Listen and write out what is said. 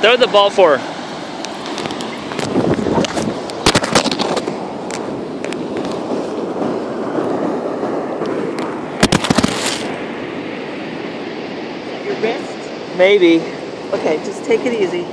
Throw the ball for her. Maybe. Okay, just take it easy.